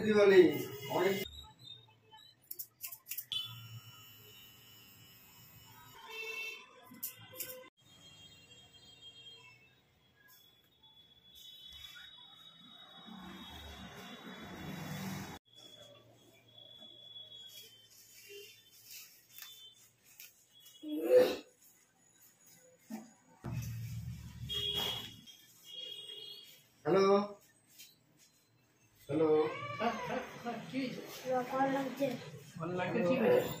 Happy Diwali অনেক hello 1 lakh का चीज़ है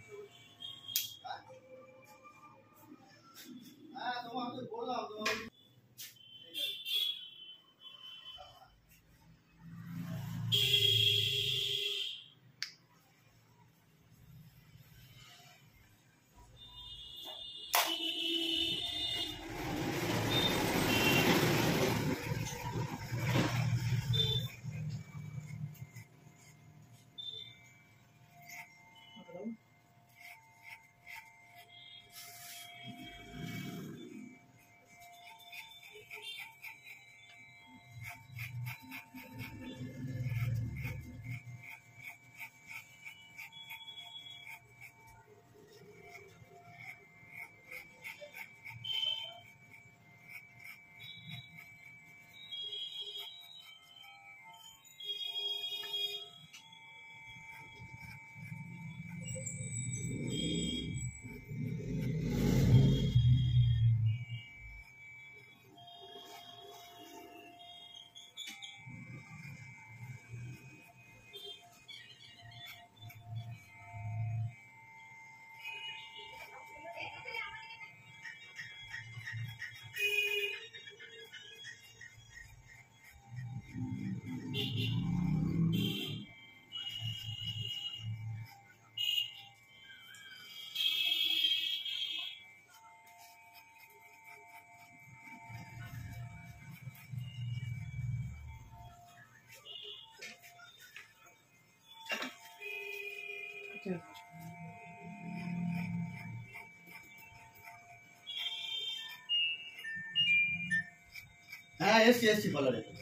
হ্যাঁ এসছি এসছি ভালো রেখে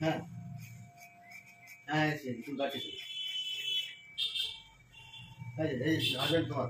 হ্যাঁ হ্যাঁ এসছি এসছি তুমি গাছে ছিল এই যে এই হাজবেন্ড তোমার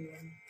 Yeah.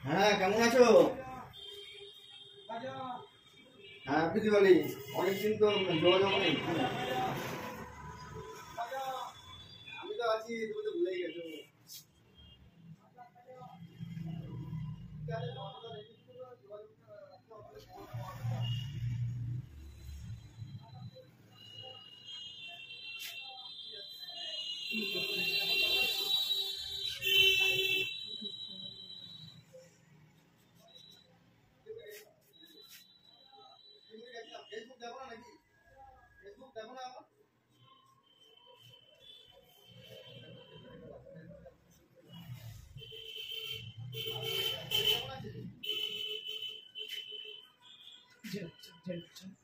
হ্যাঁ কেমন আছো? হ্যাঁ বুঝতে পারি অনেকদিন তো যোগাযোগ নেই দেখো না আমার মানে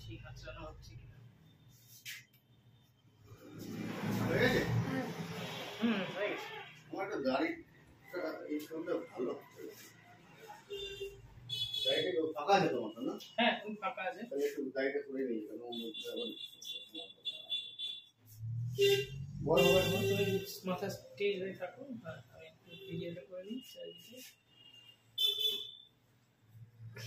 ঠিক আছে হচ্ছে কিনা হয়ে না হ্যাঁ তুমি একটু গাড়িটা করে আবার বড় বড় তুমি মাথা স্টেজ হয়ে থাকো করে নিই